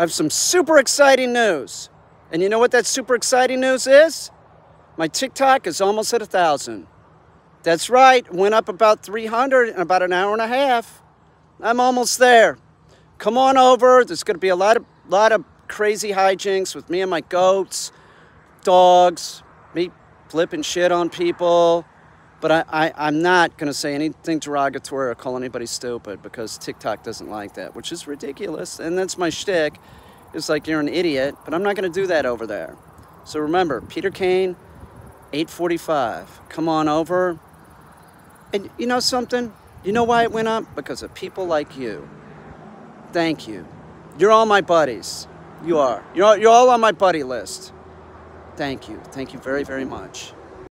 I have some super exciting news. And you know what that super exciting news is? My TikTok is almost at a thousand. That's right, went up about 300 in about an hour and a half. I'm almost there. Come on over. There's going to be a lot of lot of crazy hijinks with me and my goats, dogs, me flipping shit on people. But I, I, am not going to say anything derogatory or call anybody stupid because TikTok doesn't like that, which is ridiculous. And that's my shtick. It's like you're an idiot, but I'm not going to do that over there. So remember, Peter Caine, 845. Come on over. And you know something? You know why it went up? Because of people like you. Thank you. You're all my buddies. You are. You're you're all on my buddy list. Thank you. Thank you very, very much.